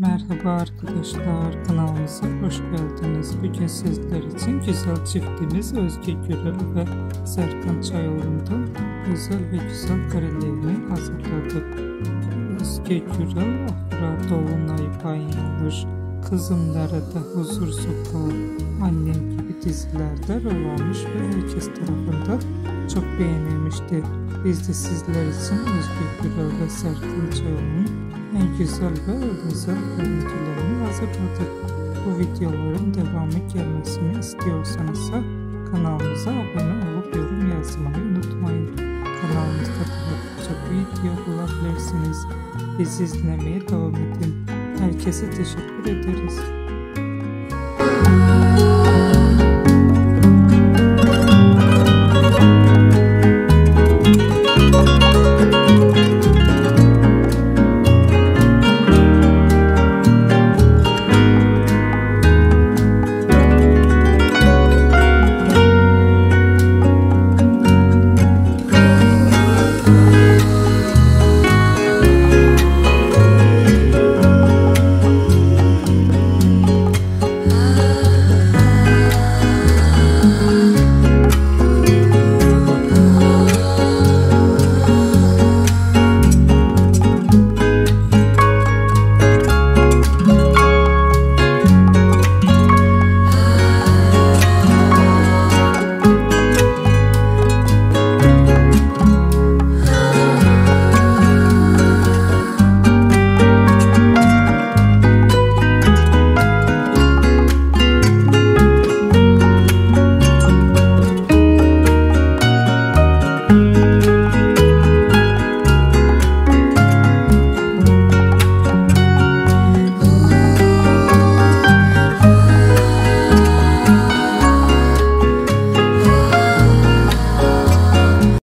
Merhaba arkadaşlar kanalımıza hoş geldiniz. Bugün sizler için güzel çiftimiz Özge Gürel ve Serkan Çayoğlu'ndan özel ve güzel karelerini hazırladık. Özge Gürel Afra Dolunay Bayınmış, Kızım Nerede Huzur Sokağı, Annem gibi dizilerde rol almış ve herkes tarafından çok beğenilmişti. Biz de sizler için Özge Gürel ve Serkan Çayoğlu'nun en güzel ve özel görüntülerini hazırladık. Bu videoların devamı gelmesini istiyorsanız kanalımıza abone olup yorum yazmayı unutmayın. Kanalımızda daha çok video bulabilirsiniz. Bizi izlemeye devam edin. Herkese teşekkür ederiz.